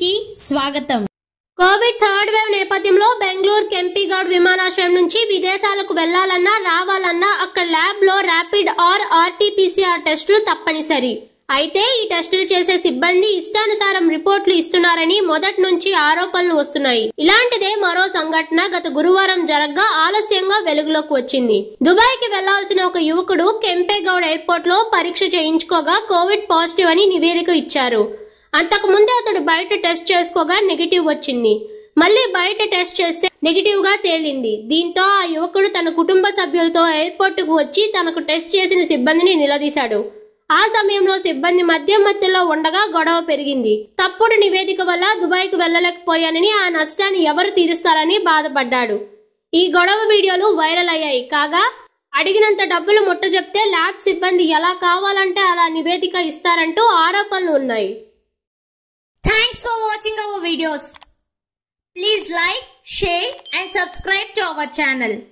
కి స్వాగతం. Covid third wave నేపథ్యంలో బెంగళూరు కెంపీగౌడ్ విమానాశ్రయం నుంచి విదేశాలకు వెళ్ళాలన్నా రావాలన్నా అక్కడ ల్యాబ్లో ర్యాపిడ్ ఆర్ ఆర్టీపీసీఆర్ టెస్టులు తప్పనిసరి. అయితే ఈ టెస్టులు చేసే సిబ్బంది ఇష్టానుసారం రిపోర్ట్లు ఇస్తున్నారని మొదటి నుంచి ఆరోపణలు వస్తున్నాయి. ఇలాంటిదే మరో సంఘటన గత గురువారం జరగ్గా ఆలస్యంగా వెలుగులోకి వచ్చింది. దుబాయ్కి వెళ్ళాల్సిన ఒక యువకుడు కెంపేగౌడ్ ఎయిర్పోర్ట్లో పరీక్ష చేయించుకోగా కోవిడ్ పాజిటివ్ అని నివేదిక ఇచ్చారు. అంతకుముందే అతడు బయట టెస్ట్ చేసుకోగా నెగిటివ్ వచ్చింది. మళ్ళీ బయట టెస్ట్ చేస్తే నెగిటివ్గా తేలింది. దీంతో ఆ యువకుడు తన కుటుంబ సభ్యులతో ఎయిర్పోర్ట్కు వచ్చి తనకు టెస్ట్ చేసిన సిబ్బందిని నిలదీశాడు. ఆ సమయంలో సిబ్బంది మధ్య మధ్యలో ఉండగా గొడవ పెరిగింది. తప్పుడు నివేదిక వల్ల దుబాయ్కి వెళ్ళలేకపోయానని ఆ నష్టాన్ని ఎవరు తీరుస్తారని బాధపడ్డాడు. ఈ గొడవ వీడియోలు వైరల్ అయ్యాయి. కాగా అడిగినంత డబ్బులు ముట్ట చెప్తే ల్యాబ్ సిబ్బంది ఎలా కావాలంటే అలా నివేదిక ఇస్తారంటూ ఆరోపణలు ఉన్నాయి. Thanks for watching our videos. Please like, share and subscribe to our channel.